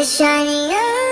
a shining